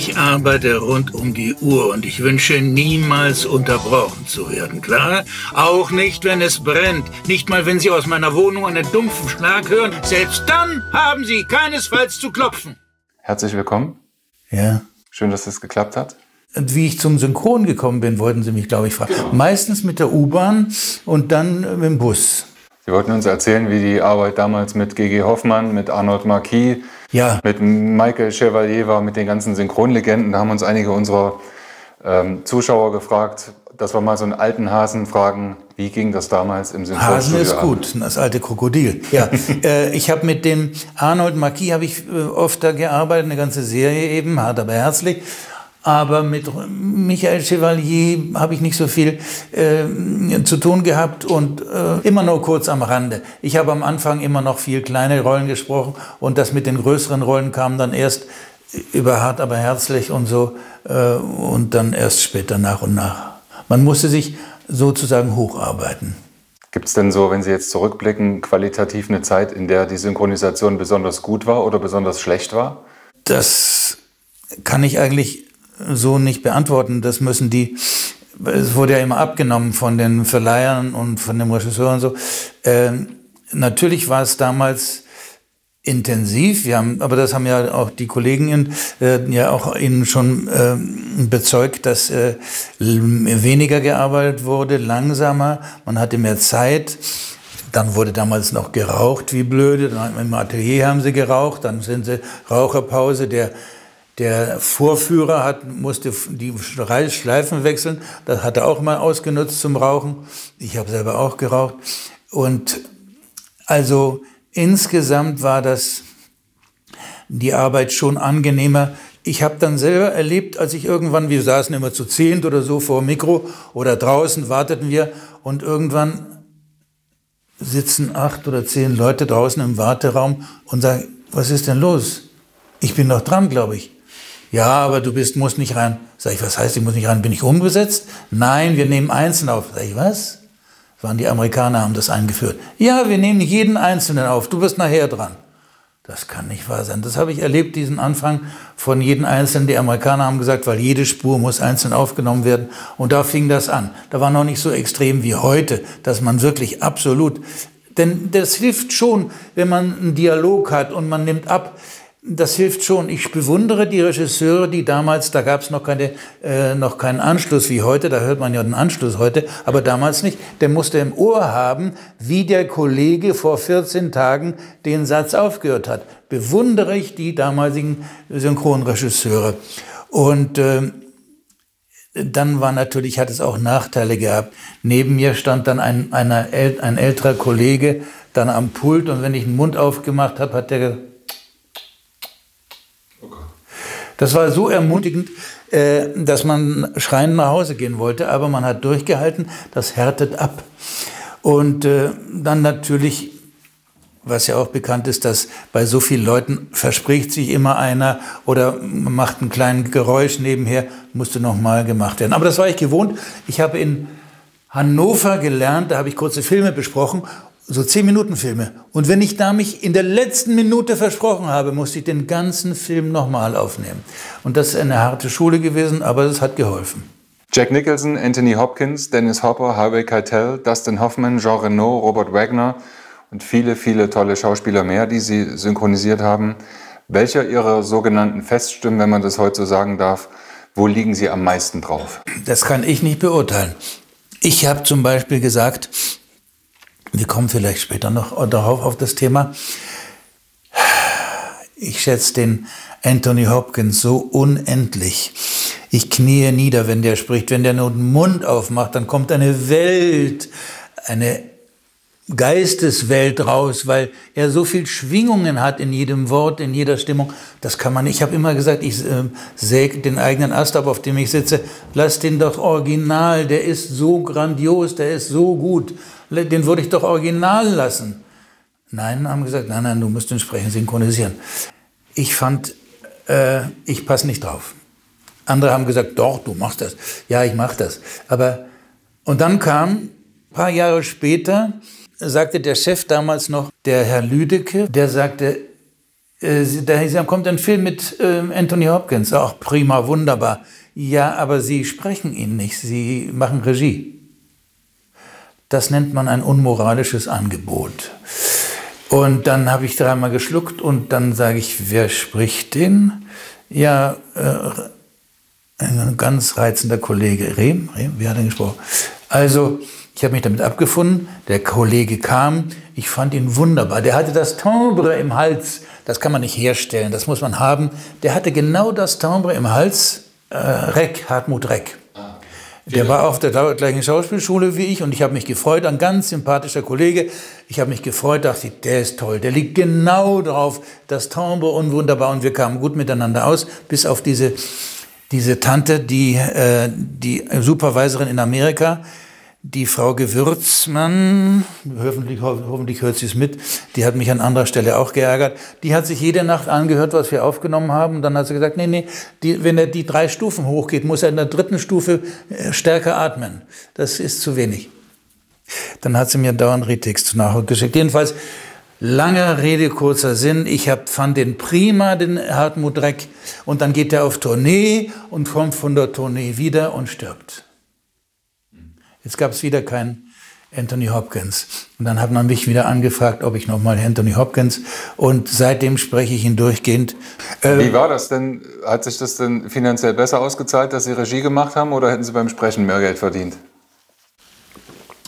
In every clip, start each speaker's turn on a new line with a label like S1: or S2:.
S1: Ich arbeite rund um die Uhr und ich wünsche niemals unterbrochen zu werden, klar? Auch nicht, wenn es brennt. Nicht mal, wenn Sie aus meiner Wohnung einen dumpfen Schlag hören. Selbst dann haben Sie keinesfalls zu klopfen.
S2: Herzlich willkommen.
S3: Ja.
S2: Schön, dass es geklappt hat.
S3: Und wie ich zum Synchron gekommen bin, wollten Sie mich, glaube ich, fragen. Genau. Meistens mit der U-Bahn und dann mit dem Bus.
S2: Sie wollten uns erzählen, wie die Arbeit damals mit G.G. Hoffmann, mit Arnold Marquis,
S3: ja.
S2: mit Michael Chevalier war, mit den ganzen Synchronlegenden. Da haben uns einige unserer ähm, Zuschauer gefragt, dass wir mal so einen alten Hasen fragen, wie ging das damals im Synchronstudio
S3: Hasen ist gut, das alte Krokodil. Ja, äh, ich habe mit dem Arnold Marquis habe ich äh, oft da gearbeitet, eine ganze Serie eben, hart aber herzlich. Aber mit Michael Chevalier habe ich nicht so viel äh, zu tun gehabt und äh, immer nur kurz am Rande. Ich habe am Anfang immer noch viel kleine Rollen gesprochen und das mit den größeren Rollen kam dann erst über hart aber herzlich und so äh, und dann erst später nach und nach. Man musste sich sozusagen hocharbeiten.
S2: Gibt es denn so, wenn Sie jetzt zurückblicken, qualitativ eine Zeit, in der die Synchronisation besonders gut war oder besonders schlecht war?
S3: Das kann ich eigentlich so nicht beantworten. Das müssen die, es wurde ja immer abgenommen von den Verleihern und von dem Regisseur und so. Ähm, natürlich war es damals intensiv. Wir haben, aber das haben ja auch die Kollegen in, äh, ja auch Ihnen schon äh, bezeugt, dass äh, weniger gearbeitet wurde, langsamer. Man hatte mehr Zeit. Dann wurde damals noch geraucht wie blöde. Dann Im Atelier haben sie geraucht. Dann sind sie Raucherpause. Der der Vorführer hat, musste die Schleifen wechseln. Das hat er auch mal ausgenutzt zum Rauchen. Ich habe selber auch geraucht. Und also insgesamt war das die Arbeit schon angenehmer. Ich habe dann selber erlebt, als ich irgendwann, wir saßen immer zu zehnt oder so vor dem Mikro oder draußen warteten wir und irgendwann sitzen acht oder zehn Leute draußen im Warteraum und sagen, was ist denn los? Ich bin noch dran, glaube ich. Ja, aber du bist, musst nicht rein. Sag ich, was heißt, ich muss nicht rein? Bin ich umgesetzt? Nein, wir nehmen einzeln auf. Sag ich, was? Das waren die Amerikaner, haben das eingeführt. Ja, wir nehmen jeden Einzelnen auf. Du bist nachher dran. Das kann nicht wahr sein. Das habe ich erlebt, diesen Anfang von jedem Einzelnen. Die Amerikaner haben gesagt, weil jede Spur muss einzeln aufgenommen werden. Und da fing das an. Da war noch nicht so extrem wie heute, dass man wirklich absolut, denn das hilft schon, wenn man einen Dialog hat und man nimmt ab, das hilft schon. Ich bewundere die Regisseure, die damals, da gab es noch, keine, äh, noch keinen Anschluss wie heute, da hört man ja den Anschluss heute, aber damals nicht. Der musste im Ohr haben, wie der Kollege vor 14 Tagen den Satz aufgehört hat. Bewundere ich die damaligen Synchronregisseure. Und äh, dann war natürlich, hat es auch Nachteile gehabt. Neben mir stand dann ein, einer, ein älterer Kollege dann am Pult und wenn ich den Mund aufgemacht habe, hat der gesagt, Das war so ermutigend, äh, dass man schreiend nach Hause gehen wollte, aber man hat durchgehalten, das härtet ab. Und äh, dann natürlich, was ja auch bekannt ist, dass bei so vielen Leuten verspricht sich immer einer oder macht ein kleines Geräusch nebenher, musste nochmal gemacht werden. Aber das war ich gewohnt. Ich habe in Hannover gelernt, da habe ich kurze Filme besprochen so zehn Minuten Filme. Und wenn ich da mich in der letzten Minute versprochen habe, musste ich den ganzen Film nochmal aufnehmen. Und das ist eine harte Schule gewesen, aber es hat geholfen.
S2: Jack Nicholson, Anthony Hopkins, Dennis Hopper, Harvey Keitel, Dustin Hoffman, Jean Reno, Robert Wagner und viele, viele tolle Schauspieler mehr, die Sie synchronisiert haben. Welcher Ihrer sogenannten Feststimmen, wenn man das heute so sagen darf, wo liegen Sie am meisten drauf?
S3: Das kann ich nicht beurteilen. Ich habe zum Beispiel gesagt, wir kommen vielleicht später noch darauf auf das Thema. Ich schätze den Anthony Hopkins so unendlich. Ich kniee nieder, wenn der spricht. Wenn der nur den Mund aufmacht, dann kommt eine Welt, eine Geisteswelt raus, weil er so viel Schwingungen hat in jedem Wort, in jeder Stimmung. Das kann man nicht. Ich habe immer gesagt, ich äh, säge den eigenen Ast ab, auf dem ich sitze. Lass den doch original. Der ist so grandios, der ist so gut den würde ich doch original lassen. Nein, haben gesagt, nein, nein, du musst den Sprechen synchronisieren. Ich fand, äh, ich passe nicht drauf. Andere haben gesagt, doch, du machst das. Ja, ich mach das. Aber, und dann kam, ein paar Jahre später, sagte der Chef damals noch, der Herr Lüdecke, der sagte, äh, da kommt ein Film mit äh, Anthony Hopkins. Auch prima, wunderbar. Ja, aber Sie sprechen ihn nicht. Sie machen Regie. Das nennt man ein unmoralisches Angebot. Und dann habe ich dreimal geschluckt und dann sage ich, wer spricht den? Ja, äh, ein ganz reizender Kollege. Rehm, Rehm, wie hat er gesprochen? Also, ich habe mich damit abgefunden. Der Kollege kam. Ich fand ihn wunderbar. Der hatte das Timbre im Hals. Das kann man nicht herstellen. Das muss man haben. Der hatte genau das Timbre im Hals. Äh, Reck, Hartmut Reck. Der war auf der gleichen Schauspielschule wie ich und ich habe mich gefreut, ein ganz sympathischer Kollege. Ich habe mich gefreut, dachte, der ist toll, der liegt genau drauf, das Timbre und wunderbar. Und wir kamen gut miteinander aus, bis auf diese, diese Tante, die, äh, die Supervisorin in Amerika, die Frau Gewürzmann, hoffentlich, hoffentlich hört sie es mit, die hat mich an anderer Stelle auch geärgert. Die hat sich jede Nacht angehört, was wir aufgenommen haben. Und dann hat sie gesagt, nee, nee, die, wenn er die drei Stufen hochgeht, muss er in der dritten Stufe äh, stärker atmen. Das ist zu wenig. Dann hat sie mir dauernd Retext nachgeschickt. Jedenfalls, Lange Rede, kurzer Sinn. Ich hab, fand den prima, den Hartmut Dreck. Und dann geht er auf Tournee und kommt von der Tournee wieder und stirbt. Jetzt gab es wieder keinen Anthony Hopkins. Und dann hat man mich wieder angefragt, ob ich nochmal Anthony Hopkins. Und seitdem spreche ich ihn durchgehend.
S2: Äh, Wie war das denn? Hat sich das denn finanziell besser ausgezahlt, dass Sie Regie gemacht haben oder hätten Sie beim Sprechen mehr Geld verdient?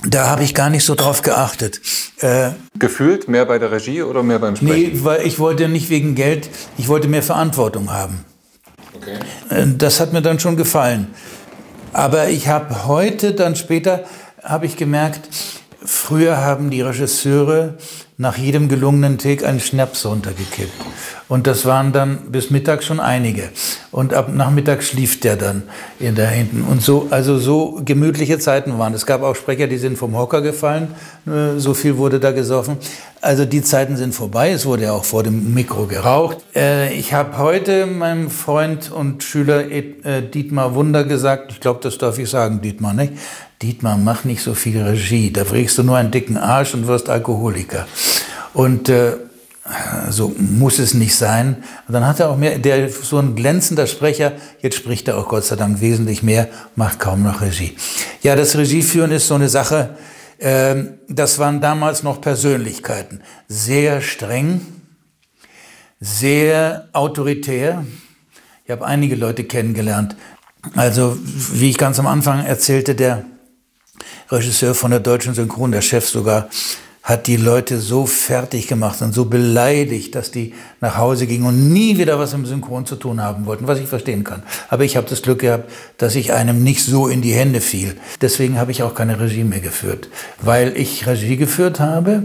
S3: Da habe ich gar nicht so drauf geachtet.
S2: Äh, Gefühlt mehr bei der Regie oder mehr beim Sprechen? Nee,
S3: weil ich wollte nicht wegen Geld, ich wollte mehr Verantwortung haben. Okay. Äh, das hat mir dann schon gefallen. Aber ich habe heute, dann später, habe ich gemerkt, früher haben die Regisseure nach jedem gelungenen Take einen Schnaps runtergekippt. Und das waren dann bis Mittag schon einige. Und ab Nachmittag schlief der dann in da hinten. Und so, also so gemütliche Zeiten waren. Es gab auch Sprecher, die sind vom Hocker gefallen. Äh, so viel wurde da gesoffen. Also die Zeiten sind vorbei. Es wurde ja auch vor dem Mikro geraucht. Äh, ich habe heute meinem Freund und Schüler äh, Dietmar Wunder gesagt, ich glaube, das darf ich sagen, Dietmar, nicht? Dietmar, mach nicht so viel Regie, da kriegst du nur einen dicken Arsch und wirst Alkoholiker. Und äh, so muss es nicht sein. Und dann hat er auch mehr, der so ein glänzender Sprecher, jetzt spricht er auch Gott sei Dank wesentlich mehr, macht kaum noch Regie. Ja, das Regieführen ist so eine Sache, äh, das waren damals noch Persönlichkeiten. Sehr streng, sehr autoritär. Ich habe einige Leute kennengelernt. Also, wie ich ganz am Anfang erzählte, der Regisseur von der deutschen Synchron, der Chef sogar, hat die Leute so fertig gemacht und so beleidigt, dass die nach Hause gingen und nie wieder was im Synchron zu tun haben wollten, was ich verstehen kann. Aber ich habe das Glück gehabt, dass ich einem nicht so in die Hände fiel. Deswegen habe ich auch keine Regie mehr geführt, weil ich Regie geführt habe.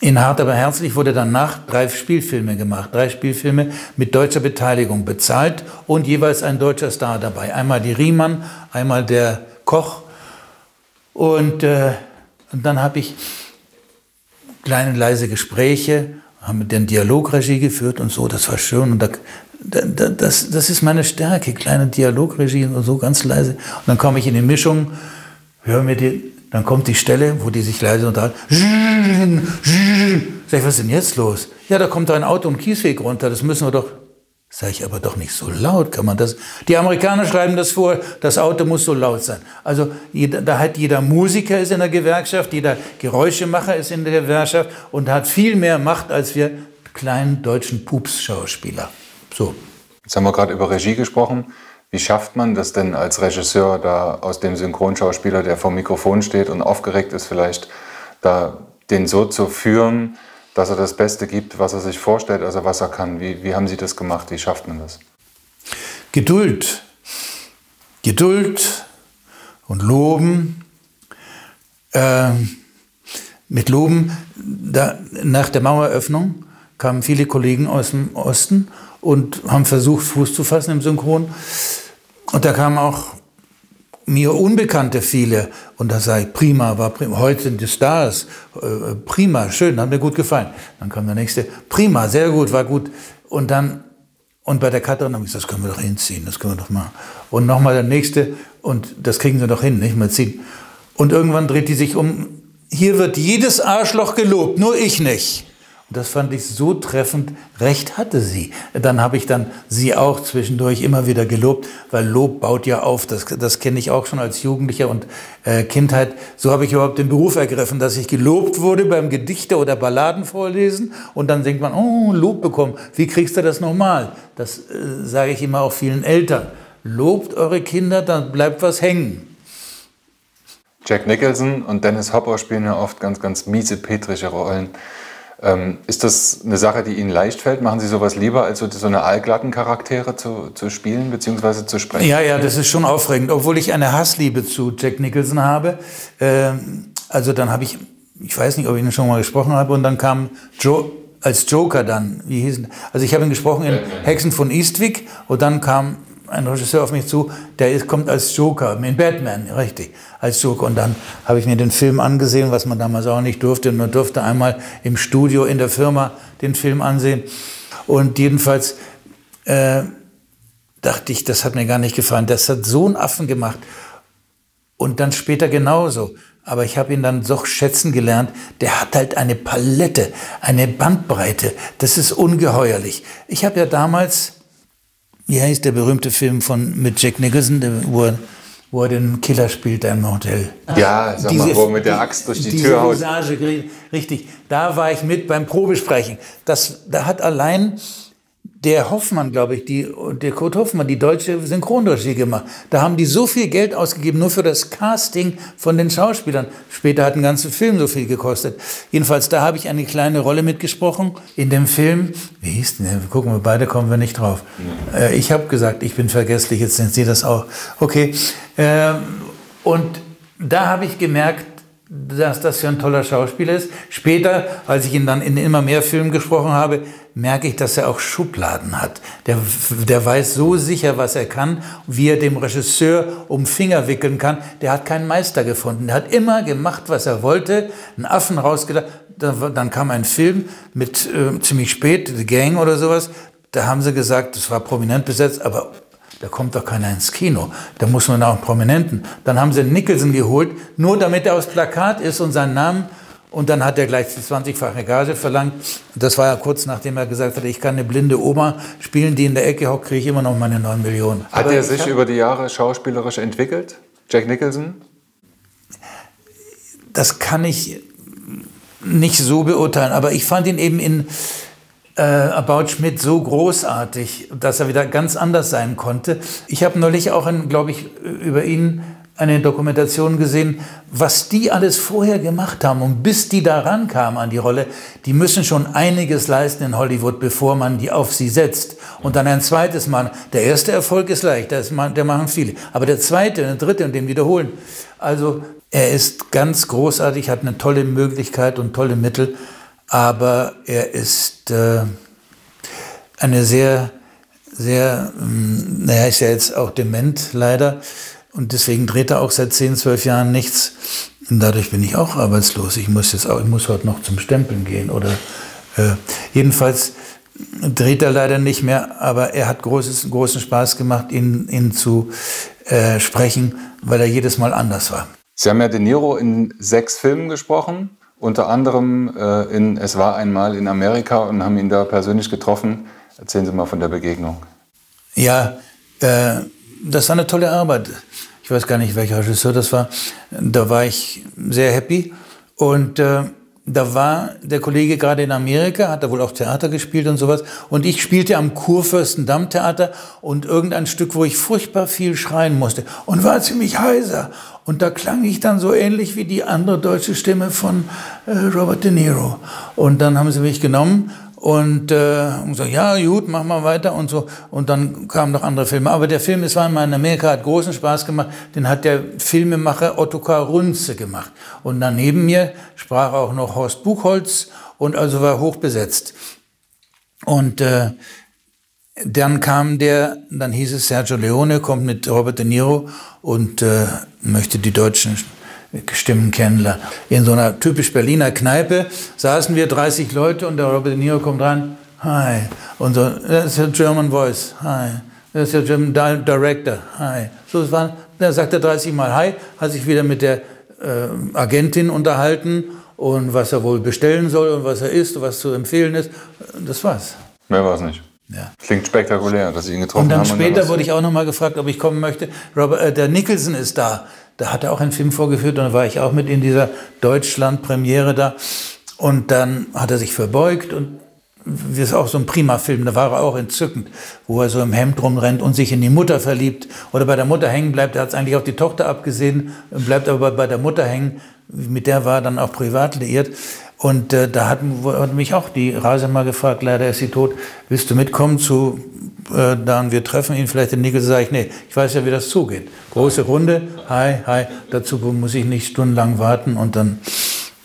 S3: In Hart aber herzlich wurde danach drei Spielfilme gemacht, drei Spielfilme mit deutscher Beteiligung bezahlt und jeweils ein deutscher Star dabei. Einmal die Riemann, einmal der Koch und, äh, und dann habe ich kleine leise Gespräche, haben mit den Dialogregie geführt und so, das war schön. Und da, da, das, das ist meine Stärke, kleine Dialogregie und so ganz leise. Und dann komme ich in die Mischung, höre mir die, dann kommt die Stelle, wo die sich leise unterhalten. Sag ich, was ist denn jetzt los? Ja, da kommt ein Auto und Kiesweg runter, das müssen wir doch. Sag ich aber doch nicht so laut, kann man das. Die Amerikaner schreiben das vor, das Auto muss so laut sein. Also da hat jeder Musiker ist in der Gewerkschaft, jeder Geräuschemacher ist in der Gewerkschaft und hat viel mehr Macht als wir kleinen deutschen Pups-Schauspieler. So.
S2: Jetzt haben wir gerade über Regie gesprochen. Wie schafft man das denn als Regisseur, da aus dem Synchronschauspieler, der vor dem Mikrofon steht und aufgeregt ist, vielleicht da den so zu führen, dass er das Beste gibt, was er sich vorstellt, also was er kann. Wie, wie haben Sie das gemacht? Wie schafft man das?
S3: Geduld. Geduld und Loben. Äh, mit Loben, da, nach der Maueröffnung kamen viele Kollegen aus dem Osten und haben versucht, Fuß zu fassen im Synchron. Und da kamen auch mir Unbekannte viele. Und da sage ich, prima, war prima. Heute sind die Stars. Äh, prima, schön, hat mir gut gefallen. Dann kam der nächste, prima, sehr gut, war gut. Und dann, und bei der Katrin habe ich gesagt, das können wir doch hinziehen, das können wir doch machen. Und nochmal der nächste, und das kriegen sie doch hin, nicht mal ziehen. Und irgendwann dreht die sich um, hier wird jedes Arschloch gelobt, nur ich nicht. Das fand ich so treffend. Recht hatte sie. Dann habe ich dann sie auch zwischendurch immer wieder gelobt, weil Lob baut ja auf. Das, das kenne ich auch schon als Jugendlicher und äh, Kindheit. So habe ich überhaupt den Beruf ergriffen, dass ich gelobt wurde beim Gedichte oder Balladen vorlesen. Und dann denkt man, oh, Lob bekommen. Wie kriegst du das nochmal? Das äh, sage ich immer auch vielen Eltern. Lobt eure Kinder, dann bleibt was hängen.
S2: Jack Nicholson und Dennis Hopper spielen ja oft ganz, ganz miese, petrische Rollen. Ähm, ist das eine Sache, die Ihnen leicht fällt? Machen Sie sowas lieber, als so, so eine allglatten Charaktere zu, zu spielen bzw. zu sprechen?
S3: Ja, ja, das ist schon aufregend, obwohl ich eine Hassliebe zu Jack Nicholson habe. Ähm, also dann habe ich, ich weiß nicht, ob ich ihn schon mal gesprochen habe, und dann kam Joe als Joker dann, wie hieß Also ich habe ihn gesprochen in Hexen von Eastwick und dann kam ein Regisseur auf mich zu, der ist, kommt als Joker, in Batman, richtig, als Joker. Und dann habe ich mir den Film angesehen, was man damals auch nicht durfte. Man durfte einmal im Studio in der Firma den Film ansehen. Und jedenfalls äh, dachte ich, das hat mir gar nicht gefallen. Das hat so einen Affen gemacht. Und dann später genauso. Aber ich habe ihn dann doch schätzen gelernt. Der hat halt eine Palette, eine Bandbreite. Das ist ungeheuerlich. Ich habe ja damals wie heißt der berühmte Film von mit Jack Nicholson, wo er, wo er den Killer spielt im Hotel?
S2: Ja, sag Diese, mal, wo er mit der Axt durch die Tür haut.
S3: Visage, richtig. Da war ich mit beim Probesprechen. Das, da hat allein der Hoffmann, glaube ich, die, der Kurt Hoffmann, die deutsche Synchronregie gemacht. Da haben die so viel Geld ausgegeben, nur für das Casting von den Schauspielern. Später hat ein ganzer Film so viel gekostet. Jedenfalls, da habe ich eine kleine Rolle mitgesprochen in dem Film. Wie hieß denn der? Gucken wir, beide kommen wir nicht drauf. Äh, ich habe gesagt, ich bin vergesslich, jetzt sind Sie das auch. Okay. Ähm, und da habe ich gemerkt, dass das für ein toller Schauspieler ist. Später, als ich ihn dann in immer mehr Filmen gesprochen habe, merke ich, dass er auch Schubladen hat. Der, der weiß so sicher, was er kann, wie er dem Regisseur um Finger wickeln kann. Der hat keinen Meister gefunden. Der hat immer gemacht, was er wollte, einen Affen rausgedacht. Dann kam ein Film mit äh, ziemlich spät, The Gang oder sowas. Da haben sie gesagt, das war prominent besetzt, aber da kommt doch keiner ins Kino. Da muss man auch einen Prominenten. Dann haben sie Nicholson geholt, nur damit er aufs Plakat ist und seinen Namen. Und dann hat er gleich die 20-fache Gage verlangt. Das war ja kurz nachdem er gesagt hat, ich kann eine blinde Oma spielen, die in der Ecke hockt, kriege ich immer noch meine 9 Millionen.
S2: Hat Aber er sich über die Jahre schauspielerisch entwickelt, Jack Nicholson?
S3: Das kann ich nicht so beurteilen. Aber ich fand ihn eben in äh, About Schmidt so großartig, dass er wieder ganz anders sein konnte. Ich habe neulich auch, glaube ich, über ihn eine Dokumentation gesehen, was die alles vorher gemacht haben und bis die da rankamen an die Rolle, die müssen schon einiges leisten in Hollywood, bevor man die auf sie setzt. Und dann ein zweites Mal. Der erste Erfolg ist leicht, das, der machen viele. Aber der zweite, der dritte und den wiederholen. Also er ist ganz großartig, hat eine tolle Möglichkeit und tolle Mittel aber er ist äh, eine sehr, sehr, ähm, naja, ist ja jetzt auch dement leider und deswegen dreht er auch seit 10, 12 Jahren nichts. Und dadurch bin ich auch arbeitslos. Ich muss jetzt auch, ich muss heute noch zum Stempeln gehen oder äh, jedenfalls dreht er leider nicht mehr, aber er hat großes, großen Spaß gemacht, ihn, ihn zu äh, sprechen, weil er jedes Mal anders war.
S2: Sie haben ja De Niro in sechs Filmen gesprochen unter anderem äh, in Es war einmal in Amerika und haben ihn da persönlich getroffen. Erzählen Sie mal von der Begegnung.
S3: Ja, äh, das war eine tolle Arbeit. Ich weiß gar nicht, welcher Regisseur das war. Da war ich sehr happy. Und äh, da war der Kollege gerade in Amerika, hat da wohl auch Theater gespielt und sowas. Und ich spielte am Kurfürstendamm-Theater und irgendein Stück, wo ich furchtbar viel schreien musste und war ziemlich heiser. Und da klang ich dann so ähnlich wie die andere deutsche Stimme von äh, Robert De Niro. Und dann haben sie mich genommen und, äh, und so, ja, gut, mach mal weiter und so. Und dann kamen noch andere Filme. Aber der Film, es war in Amerika, hat großen Spaß gemacht. Den hat der Filmemacher Ottokar Runze gemacht. Und daneben mir sprach auch noch Horst Buchholz und also war hoch besetzt. Und äh, dann kam der, dann hieß es Sergio Leone, kommt mit Robert De Niro und äh, möchte die deutschen Stimmen kennenlernen. In so einer typisch Berliner Kneipe saßen wir 30 Leute und der Robert De Niro kommt rein. Hi. Und so, das ist der German Voice. Hi. Das ist der German Director. Hi. So, es war, da sagt er 30 Mal Hi, hat sich wieder mit der äh, Agentin unterhalten und was er wohl bestellen soll und was er isst und was zu empfehlen ist. Das war's.
S2: Mehr war es nicht.
S3: Ja.
S2: Klingt spektakulär, dass Sie ihn getroffen
S3: Und dann
S2: haben.
S3: später
S2: was-
S3: wurde ich auch nochmal gefragt, ob ich kommen möchte. Robert, äh, der Nicholson ist da. Da hat er auch einen Film vorgeführt und da war ich auch mit in dieser Deutschland-Premiere da. Und dann hat er sich verbeugt und das ist auch so ein prima Film, da war er auch entzückend, wo er so im Hemd rumrennt und sich in die Mutter verliebt oder bei der Mutter hängen bleibt. Er hat es eigentlich auf die Tochter abgesehen, bleibt aber bei der Mutter hängen. Mit der war er dann auch privat liiert. Und äh, da hat, hat mich auch die Rase mal gefragt, leider ist sie tot, willst du mitkommen zu, äh, dann wir treffen ihn vielleicht in Nickel, sage ich, nee, ich weiß ja, wie das zugeht. Große Runde, hi, hi, dazu muss ich nicht stundenlang warten und dann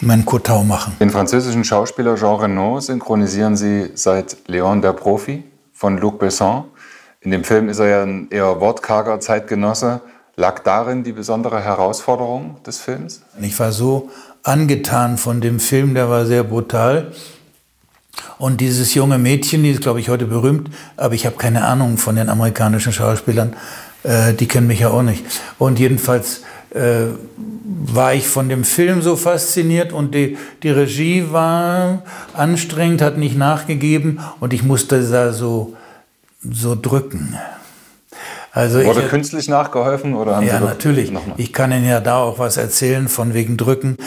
S3: meinen Kotau machen.
S2: Den französischen Schauspieler Jean Reno synchronisieren Sie seit Léon der Profi von Luc Besson. In dem Film ist er ja ein eher wortkarger Zeitgenosse. Lag darin die besondere Herausforderung des Films?
S3: Ich war so angetan von dem Film, der war sehr brutal. Und dieses junge Mädchen, die ist, glaube ich, heute berühmt, aber ich habe keine Ahnung von den amerikanischen Schauspielern. Äh, die kennen mich ja auch nicht. Und jedenfalls äh, war ich von dem Film so fasziniert und die, die Regie war anstrengend, hat nicht nachgegeben und ich musste da so, so drücken. Also
S2: Wurde
S3: ich,
S2: künstlich nachgeholfen oder haben
S3: ja,
S2: Sie
S3: natürlich.
S2: nochmal?
S3: Ich kann Ihnen ja da auch was erzählen von wegen Drücken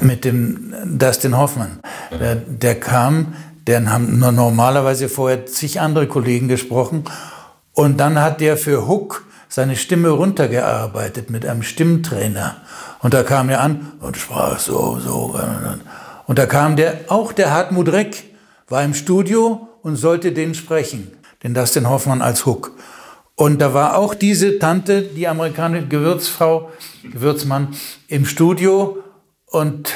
S3: mit dem Dustin Hoffmann. Der, der kam, der haben normalerweise vorher zig andere Kollegen gesprochen und dann hat der für Hook seine Stimme runtergearbeitet mit einem Stimmtrainer. Und da kam er an und sprach so, so. Und da kam der, auch der Hartmut Reck war im Studio und sollte den sprechen, den Dustin Hoffmann als Hook. Und da war auch diese Tante, die amerikanische Gewürzfrau, Gewürzmann, im Studio und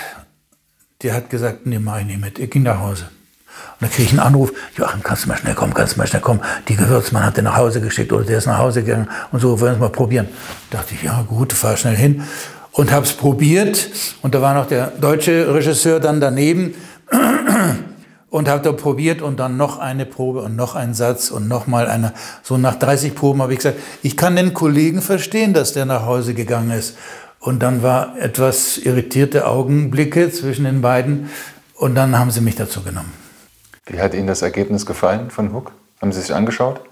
S3: die hat gesagt, nee, mach ich nicht mit, ich ging nach Hause. Und dann kriege ich einen Anruf, Joachim, kannst du mal schnell kommen, kannst du mal schnell kommen. Die Gewürzmann hat den nach Hause geschickt oder der ist nach Hause gegangen und so, wollen wir es mal probieren. Da dachte ich, ja gut, fahr schnell hin und habe es probiert. Und da war noch der deutsche Regisseur dann daneben und habe da probiert und dann noch eine Probe und noch einen Satz und noch mal eine. So nach 30 Proben habe ich gesagt, ich kann den Kollegen verstehen, dass der nach Hause gegangen ist. Und dann war etwas irritierte Augenblicke zwischen den beiden und dann haben sie mich dazu genommen.
S2: Wie hat Ihnen das Ergebnis gefallen von Hook? Haben Sie sich angeschaut?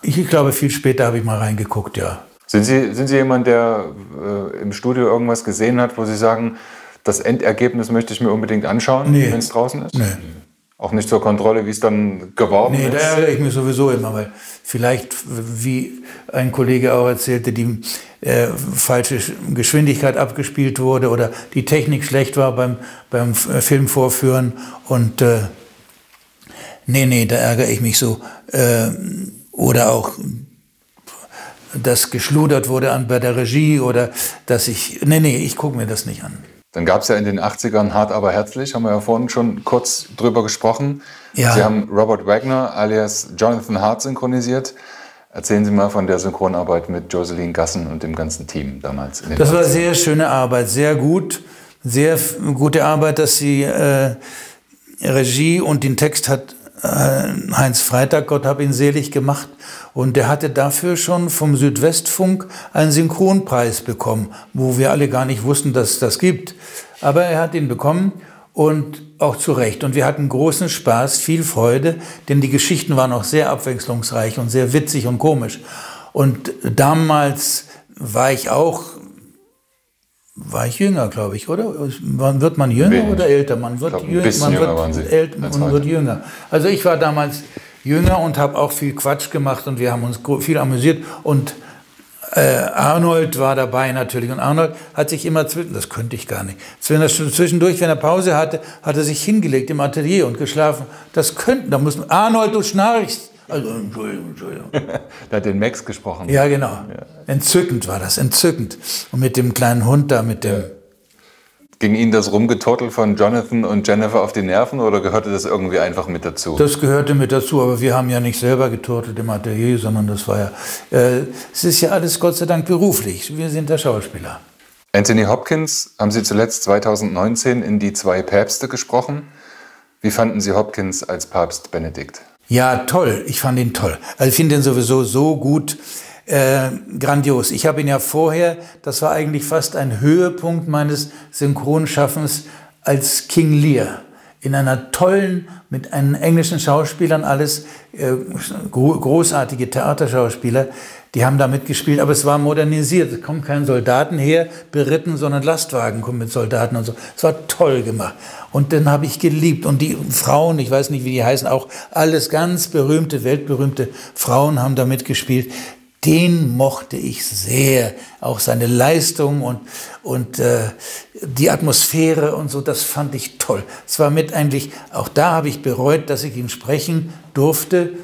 S3: Ich glaube, viel später habe ich mal reingeguckt, ja.
S2: Sind Sie, sind Sie jemand, der äh, im Studio irgendwas gesehen hat, wo Sie sagen, das Endergebnis möchte ich mir unbedingt anschauen,
S3: Nee.
S2: wenn es draußen ist?
S3: Nee.
S2: Auch nicht zur Kontrolle, wie es dann geworden
S3: Nee, da
S2: ist?
S3: ärgere ich mich sowieso immer, weil vielleicht, wie ein Kollege auch erzählte, die äh, falsche Geschwindigkeit abgespielt wurde oder die Technik schlecht war beim, beim F- Filmvorführen. Und äh, nee, nee, da ärgere ich mich so. Äh, oder auch, dass geschludert wurde an, bei der Regie oder dass ich, nee, nee, ich gucke mir das nicht an.
S2: Dann gab es ja in den 80ern Hart aber herzlich, haben wir ja vorhin schon kurz drüber gesprochen.
S3: Ja.
S2: Sie haben Robert Wagner alias Jonathan Hart synchronisiert. Erzählen Sie mal von der Synchronarbeit mit Jocelyn Gassen und dem ganzen Team damals. In den
S3: Das war
S2: 80ern.
S3: sehr schöne Arbeit, sehr gut, sehr gute Arbeit, dass sie äh, Regie und den Text hat Heinz Freitag, Gott hab ihn selig gemacht. Und der hatte dafür schon vom Südwestfunk einen Synchronpreis bekommen, wo wir alle gar nicht wussten, dass es das gibt. Aber er hat ihn bekommen und auch zu Recht. Und wir hatten großen Spaß, viel Freude, denn die Geschichten waren auch sehr abwechslungsreich und sehr witzig und komisch. Und damals war ich auch war ich jünger, glaube ich, oder? Wann Wird man jünger
S2: Wenig.
S3: oder älter? Man wird,
S2: glaub, ein
S3: jüng-
S2: bisschen
S3: man
S2: jünger
S3: wird
S2: waren Sie
S3: ält-
S2: als
S3: man
S2: heute.
S3: wird jünger. Also ich war damals jünger und habe auch viel Quatsch gemacht und wir haben uns viel amüsiert und äh, Arnold war dabei natürlich und Arnold hat sich immer zwischen, das könnte ich gar nicht, zwischendurch, wenn er Pause hatte, hat er sich hingelegt im Atelier und geschlafen. Das könnten, da muss man, Arnold, du schnarchst. Also, Entschuldigung, Entschuldigung.
S2: Der hat den Max gesprochen.
S3: Ja, genau. Entzückend war das, entzückend. Und mit dem kleinen Hund da, mit dem,
S2: Ging Ihnen das Rumgetortel von Jonathan und Jennifer auf die Nerven oder gehörte das irgendwie einfach mit dazu?
S3: Das gehörte mit dazu, aber wir haben ja nicht selber getortelt im Atelier, sondern das war ja, äh, es ist ja alles Gott sei Dank beruflich. Wir sind der Schauspieler.
S2: Anthony Hopkins haben Sie zuletzt 2019 in Die zwei Päpste gesprochen. Wie fanden Sie Hopkins als Papst Benedikt?
S3: Ja, toll. Ich fand ihn toll. Also ich finde ihn sowieso so gut, äh, grandios. Ich habe ihn ja vorher, das war eigentlich fast ein Höhepunkt meines Synchronschaffens, als King Lear in einer tollen, mit einem englischen Schauspielern alles, äh, großartige Theaterschauspieler, die haben da mitgespielt, aber es war modernisiert. Es kommen keine Soldaten her, beritten, sondern Lastwagen kommen mit Soldaten und so. Es war toll gemacht. Und den habe ich geliebt. Und die Frauen, ich weiß nicht, wie die heißen, auch alles ganz berühmte, weltberühmte Frauen haben da mitgespielt den mochte ich sehr. Auch seine Leistung und, und äh, die Atmosphäre und so, das fand ich toll. Es war mit eigentlich, auch da habe ich bereut, dass ich ihn sprechen durfte,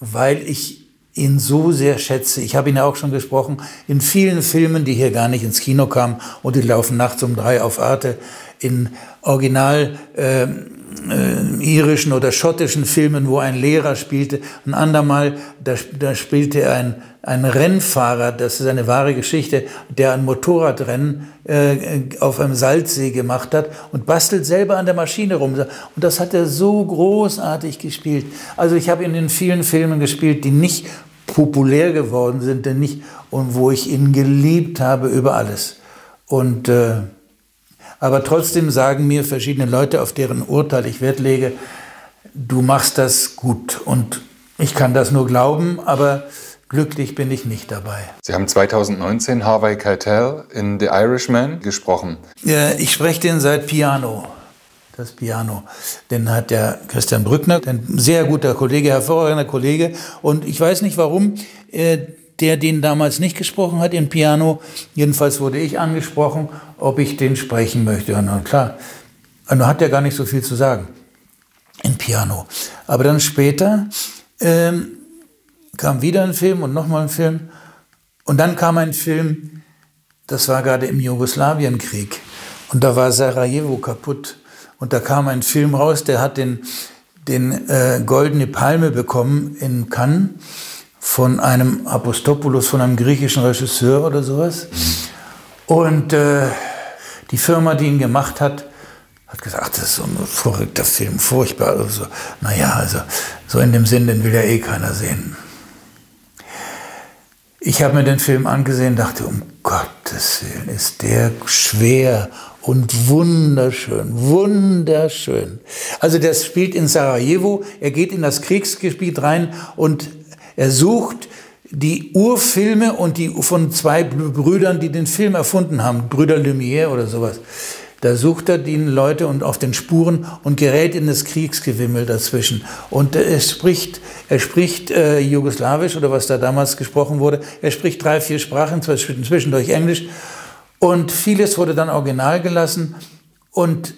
S3: weil ich ihn so sehr schätze. Ich habe ihn ja auch schon gesprochen in vielen Filmen, die hier gar nicht ins Kino kamen und die laufen nachts um drei auf Arte. In Original äh, äh, irischen oder schottischen Filmen, wo ein Lehrer spielte. Ein andermal, da, da spielte er ein ein Rennfahrer, das ist eine wahre Geschichte, der ein Motorradrennen äh, auf einem Salzsee gemacht hat und bastelt selber an der Maschine rum. Und das hat er so großartig gespielt. Also ich habe ihn in vielen Filmen gespielt, die nicht populär geworden sind, denn nicht und wo ich ihn geliebt habe über alles. Und äh, aber trotzdem sagen mir verschiedene Leute, auf deren Urteil ich Wert lege, du machst das gut. Und ich kann das nur glauben, aber Glücklich bin ich nicht dabei.
S2: Sie haben 2019 Harvey Keitel in The Irishman gesprochen.
S3: Ja, ich spreche den seit Piano. Das Piano. Den hat der Christian Brückner, ein sehr guter Kollege, hervorragender Kollege. Und ich weiß nicht warum. Äh, der den damals nicht gesprochen hat in Piano. Jedenfalls wurde ich angesprochen, ob ich den sprechen möchte. Und na klar, nur hat er gar nicht so viel zu sagen in Piano. Aber dann später ähm, kam wieder ein Film und nochmal ein Film. Und dann kam ein Film, das war gerade im Jugoslawienkrieg. Und da war Sarajevo kaputt. Und da kam ein Film raus, der hat den, den äh, Goldene Palme bekommen in Cannes von einem Apostopoulos, von einem griechischen Regisseur oder sowas. Und äh, die Firma, die ihn gemacht hat, hat gesagt, ach, das ist so ein verrückter Film, furchtbar. Also, naja, also so in dem Sinn, den will ja eh keiner sehen. Ich habe mir den Film angesehen dachte, um Gottes Willen, ist der schwer und wunderschön, wunderschön. Also der spielt in Sarajevo, er geht in das Kriegsgebiet rein und er sucht die Urfilme und die von zwei Brüdern, die den Film erfunden haben, Brüder Lumière oder sowas. Da sucht er die Leute und auf den Spuren und gerät in das Kriegsgewimmel dazwischen. Und er spricht, er spricht äh, Jugoslawisch oder was da damals gesprochen wurde. Er spricht drei, vier Sprachen, zwischendurch Englisch. Und vieles wurde dann original gelassen. Und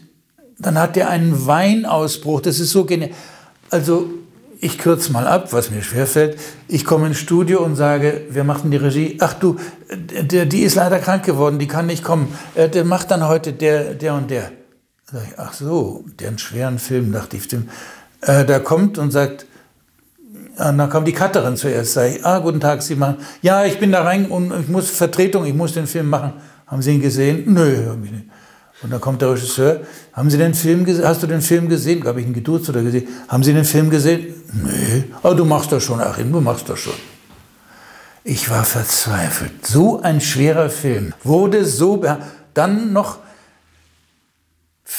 S3: dann hat er einen Weinausbruch. Das ist so genial. Also ich kürze mal ab, was mir schwerfällt. Ich komme ins Studio und sage, wir machen die Regie. Ach du, der, die ist leider krank geworden, die kann nicht kommen. Äh, der macht dann heute der, der und der. Da ich, ach so, der einen schweren Film, dachte ich. Äh, da kommt und sagt, und dann kam die Cutterin zuerst, sage ich, ah, guten Tag, Sie machen. Ja, ich bin da rein und ich muss Vertretung, ich muss den Film machen. Haben Sie ihn gesehen? Nö, hab ich nicht. Und dann kommt der Regisseur, haben Sie den Film? Hast du den Film gesehen? Habe ich ihn geduzt oder gesehen? Haben Sie den Film gesehen? Nee. Aber du machst das schon, Achim, du machst das schon. Ich war verzweifelt. So ein schwerer Film. Wurde so, dann noch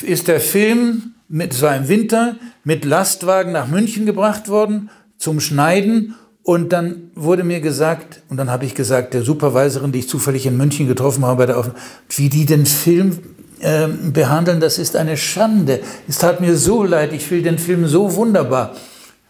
S3: ist der Film mit, es war im Winter, mit Lastwagen nach München gebracht worden zum Schneiden und dann wurde mir gesagt, und dann habe ich gesagt, der Supervisorin, die ich zufällig in München getroffen habe, bei der Aufnahme, wie die den Film ähm, behandeln, das ist eine Schande. Es tat mir so leid, ich will den Film so wunderbar.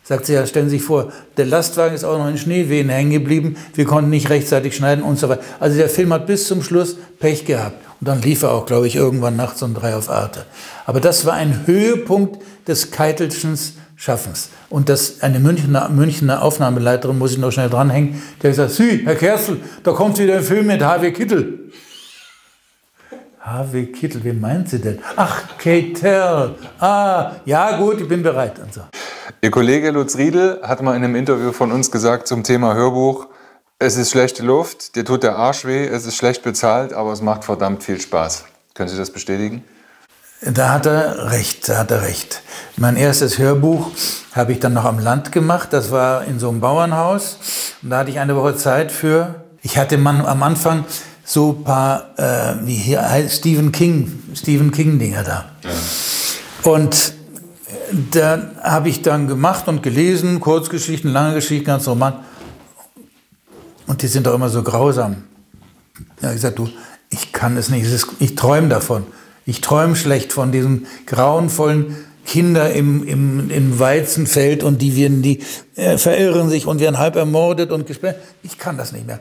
S3: Sagt sie, ja, stellen Sie sich vor, der Lastwagen ist auch noch in Schneewehen hängen geblieben, wir konnten nicht rechtzeitig schneiden und so weiter. Also der Film hat bis zum Schluss Pech gehabt. Und dann lief er auch, glaube ich, irgendwann nachts um drei auf Arte. Aber das war ein Höhepunkt des Keitelschens Schaffens. Und das, eine Münchner, Münchner Aufnahmeleiterin, muss ich noch schnell dranhängen, hat gesagt, Sie, Herr Kerstel, da kommt wieder ein Film mit Harvey Kittel. Harvey Kittel, wen meint sie denn? Ach, Keitel. Ah, ja gut, ich bin bereit. Und so.
S2: Ihr Kollege Lutz Riedel hat mal in einem Interview von uns gesagt zum Thema Hörbuch, es ist schlechte Luft, dir tut der Arsch weh, es ist schlecht bezahlt, aber es macht verdammt viel Spaß. Können Sie das bestätigen?
S3: Da hat er recht, da hat er recht. Mein erstes Hörbuch habe ich dann noch am Land gemacht. Das war in so einem Bauernhaus. Und da hatte ich eine Woche Zeit für. Ich hatte man am Anfang so ein paar, äh, wie hier heißt Stephen King, Stephen King Dinger da. Ja. Und da habe ich dann gemacht und gelesen, Kurzgeschichten, lange Geschichten, ganz Roman. Und die sind doch immer so grausam. Ja, ich gesagt, du, ich kann es nicht, ich träume davon. Ich träume schlecht von diesem grauenvollen Kinder im, im, im Weizenfeld und die, werden, die äh, verirren sich und werden halb ermordet und gesperrt. Ich kann das nicht mehr.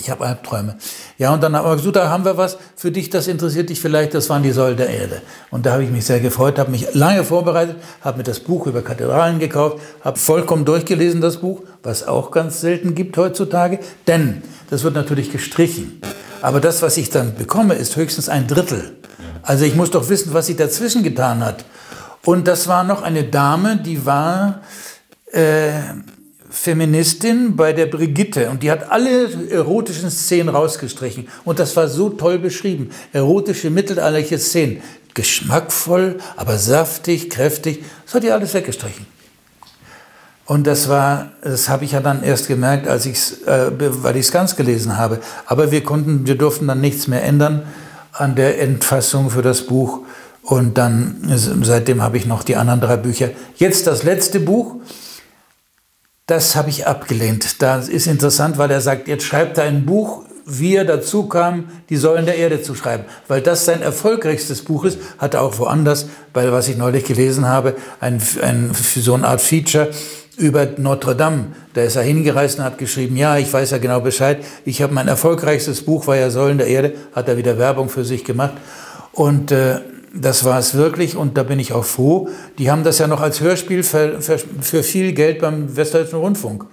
S3: Ich habe Albträume. Ja, und dann haben wir gesagt, da haben wir was für dich, das interessiert dich vielleicht, das waren die Säulen der Erde. Und da habe ich mich sehr gefreut, habe mich lange vorbereitet, habe mir das Buch über Kathedralen gekauft, habe vollkommen durchgelesen, das Buch, was auch ganz selten gibt heutzutage, denn das wird natürlich gestrichen. Aber das, was ich dann bekomme, ist höchstens ein Drittel. Also ich muss doch wissen, was sie dazwischen getan hat. Und das war noch eine Dame, die war... Äh, Feministin bei der Brigitte und die hat alle erotischen Szenen rausgestrichen und das war so toll beschrieben. Erotische mittelalterliche Szenen. Geschmackvoll, aber saftig, kräftig. Das hat die alles weggestrichen. Und das war, das habe ich ja dann erst gemerkt, als ich's, äh, weil ich es ganz gelesen habe. Aber wir konnten, wir durften dann nichts mehr ändern an der Endfassung für das Buch. Und dann, seitdem habe ich noch die anderen drei Bücher. Jetzt das letzte Buch, das habe ich abgelehnt. Das ist interessant, weil er sagt, jetzt schreibt er ein Buch, wie er dazu kam, die Säulen der Erde zu schreiben. Weil das sein erfolgreichstes Buch ist, hat er auch woanders, bei was ich neulich gelesen habe, ein, ein, so eine Art Feature über Notre Dame. Da ist er hingereist und hat geschrieben, ja, ich weiß ja genau Bescheid. Ich habe mein erfolgreichstes Buch, war ja Säulen der Erde, hat er wieder Werbung für sich gemacht. Und äh, das war es wirklich und da bin ich auch froh. Die haben das ja noch als Hörspiel für, für, für viel Geld beim Westdeutschen Rundfunk.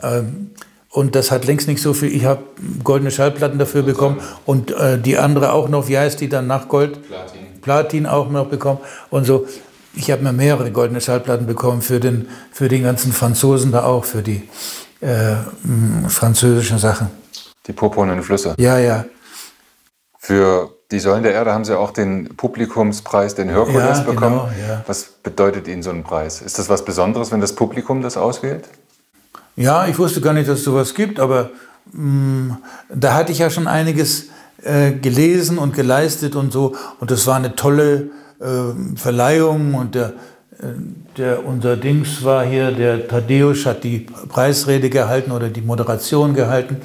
S3: Mhm. und das hat längst nicht so viel. Ich habe goldene Schallplatten dafür bekommen und äh, die andere auch noch, wie heißt die dann nach Gold? Platin. Platin auch noch bekommen und so. Ich habe mir mehrere goldene Schallplatten bekommen für den, für den ganzen Franzosen da auch, für die äh, französischen Sachen.
S2: Die purpurnen Flüsse.
S3: Ja, ja.
S2: Für die Säulen der Erde haben Sie auch den Publikumspreis, den Hörkollers
S3: ja,
S2: bekommen.
S3: Genau, ja.
S2: Was bedeutet Ihnen so ein Preis? Ist das was Besonderes, wenn das Publikum das auswählt?
S3: Ja, ich wusste gar nicht, dass es sowas gibt, aber mh, mm, da hatte ich ja schon einiges äh, gelesen und geleistet und so. Und das war eine tolle äh, Verleihung und der, äh, der, unser Dings war hier, der Thaddeus hat die Preisrede gehalten oder die Moderation gehalten.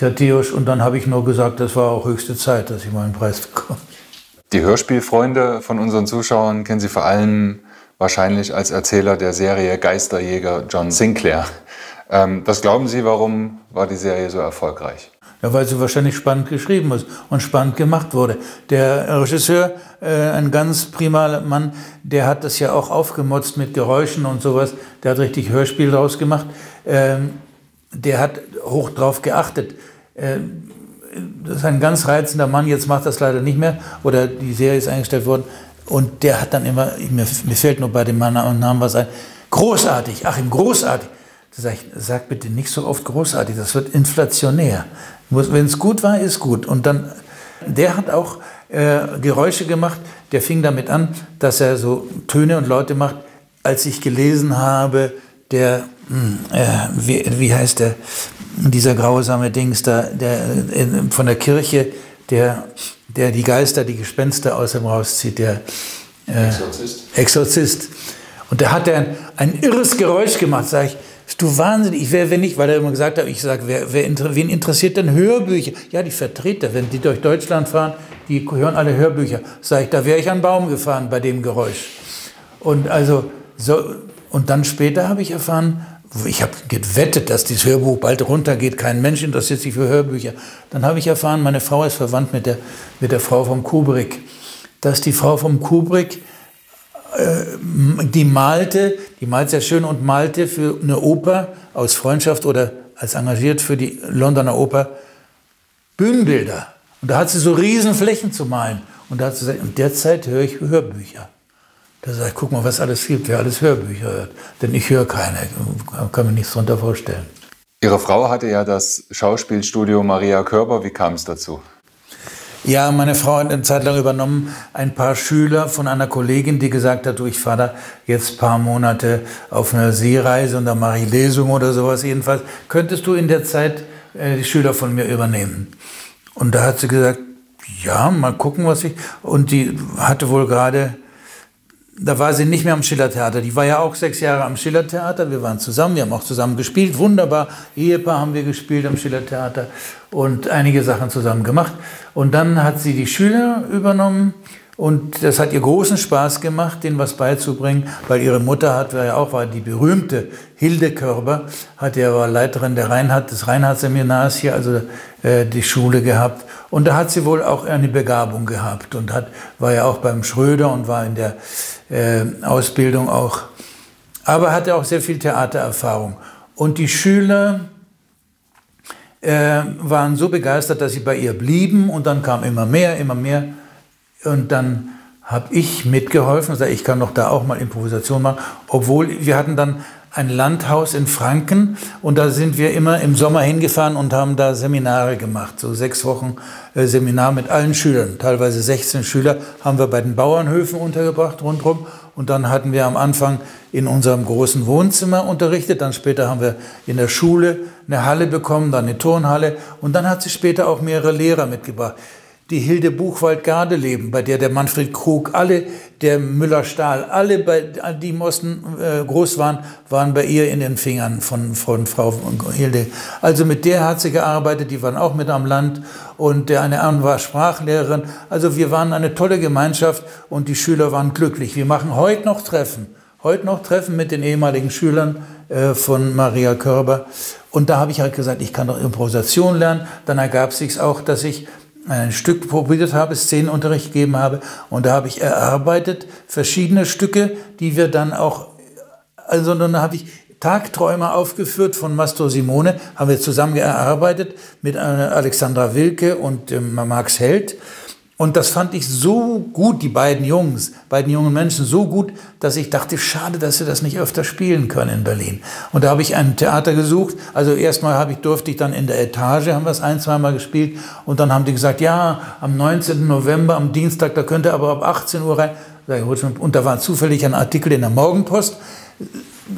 S3: Tadeusz. Und dann habe ich nur gesagt, das war auch höchste Zeit, dass ich mal einen Preis bekomme.
S2: Die Hörspielfreunde von unseren Zuschauern kennen Sie vor allem wahrscheinlich als Erzähler der Serie Geisterjäger John Sinclair. Ähm, was glauben Sie, warum war die Serie so erfolgreich?
S3: Ja, weil sie wahrscheinlich spannend geschrieben ist und spannend gemacht wurde. Der Regisseur, äh, ein ganz prima Mann, der hat das ja auch aufgemotzt mit Geräuschen und sowas. Der hat richtig Hörspiel draus gemacht. Ähm, der hat hoch drauf geachtet. Äh, das ist ein ganz reizender Mann, jetzt macht das leider nicht mehr, oder die Serie ist eingestellt worden. Und der hat dann immer, mir, mir fällt nur bei dem Namen was ein, großartig, Achim, großartig. Da sage ich, sag bitte nicht so oft großartig, das wird inflationär. Wenn es gut war, ist gut. Und dann, der hat auch äh, Geräusche gemacht, der fing damit an, dass er so Töne und Leute macht, als ich gelesen habe, der, hm, äh, wie, wie heißt der, dieser grausame Dings da, der in, von der Kirche, der, der die Geister, die Gespenster aus dem rauszieht, der
S2: äh, Exorzist.
S3: Exorzist. Und der hat ein, ein irres Geräusch gemacht, sag ich, du wahnsinnig, ich wäre, wenn nicht, weil er immer gesagt hat, ich sage, wer, wer, wen interessiert denn Hörbücher? Ja, die Vertreter, wenn die durch Deutschland fahren, die hören alle Hörbücher. Sag ich, da wäre ich an Baum gefahren bei dem Geräusch. Und also, so, und dann später habe ich erfahren, ich habe gewettet, dass dieses Hörbuch bald runtergeht. Kein Mensch interessiert sich für Hörbücher. Dann habe ich erfahren, meine Frau ist verwandt mit der, mit der Frau vom Kubrick, dass die Frau vom Kubrick, äh, die malte, die malt sehr schön und malte für eine Oper aus Freundschaft oder als engagiert für die Londoner Oper Bühnenbilder. Und da hat sie so riesen Flächen zu malen. Und da hat sie gesagt, in der Zeit höre ich Hörbücher. Da sage ich, guck mal, was alles gibt, wer alles Hörbücher hört. Denn ich höre keine, kann mir nichts darunter vorstellen.
S2: Ihre Frau hatte ja das Schauspielstudio Maria Körber. Wie kam es dazu?
S3: Ja, meine Frau hat eine Zeit lang übernommen ein paar Schüler von einer Kollegin, die gesagt hat, du, ich fahre da jetzt ein paar Monate auf eine Seereise und da mache ich Lesungen oder sowas jedenfalls. Könntest du in der Zeit äh, die Schüler von mir übernehmen? Und da hat sie gesagt, ja, mal gucken, was ich... Und die hatte wohl gerade da war sie nicht mehr am Schillertheater. Die war ja auch sechs Jahre am Schillertheater. Wir waren zusammen, wir haben auch zusammen gespielt. Wunderbar. Ehepaar haben wir gespielt am Schillertheater und einige Sachen zusammen gemacht. Und dann hat sie die Schüler übernommen und das hat ihr großen Spaß gemacht, denen was beizubringen, weil ihre Mutter hat war ja auch war die berühmte Hilde Körber, hat ja war Leiterin der Reinhardt, des Reinhardt-Seminars hier, also äh, die Schule gehabt. Und da hat sie wohl auch eine Begabung gehabt und hat, war ja auch beim Schröder und war in der äh, Ausbildung auch, aber hatte auch sehr viel Theatererfahrung. Und die Schüler äh, waren so begeistert, dass sie bei ihr blieben und dann kam immer mehr, immer mehr. Und dann habe ich mitgeholfen, ich kann doch da auch mal Improvisation machen, obwohl wir hatten dann ein Landhaus in Franken. Und da sind wir immer im Sommer hingefahren und haben da Seminare gemacht, so sechs Wochen äh, Seminar mit allen Schülern, teilweise 16 Schüler haben wir bei den Bauernhöfen untergebracht rundherum. Und dann hatten wir am Anfang in unserem großen Wohnzimmer unterrichtet, dann später haben wir in der Schule eine Halle bekommen, dann eine Turnhalle. Und dann hat sie später auch mehrere Lehrer mitgebracht die Hilde Buchwald-Gardeleben, bei der der Manfred Krug, alle, der Müller-Stahl, alle, bei, die im Osten äh, groß waren, waren bei ihr in den Fingern von, von Frau Hilde. Also mit der hat sie gearbeitet, die waren auch mit am Land und der eine andere war Sprachlehrerin. Also wir waren eine tolle Gemeinschaft und die Schüler waren glücklich. Wir machen heute noch Treffen, heute noch Treffen mit den ehemaligen Schülern äh, von Maria Körber. Und da habe ich halt gesagt, ich kann doch Improvisation lernen. Dann ergab sich auch, dass ich ein Stück probiert habe, Szenenunterricht gegeben habe. Und da habe ich erarbeitet verschiedene Stücke, die wir dann auch, also dann habe ich Tagträume aufgeführt von Mastro Simone, haben wir zusammen erarbeitet mit Alexandra Wilke und Max Held. Und das fand ich so gut, die beiden Jungs, beiden jungen Menschen, so gut, dass ich dachte, schade, dass sie das nicht öfter spielen können in Berlin. Und da habe ich ein Theater gesucht. Also erstmal habe ich, durfte ich dann in der Etage, haben wir es ein, zweimal gespielt. Und dann haben die gesagt, ja, am 19. November, am Dienstag, da könnte aber ab 18 Uhr rein. Und da war zufällig ein Artikel in der Morgenpost.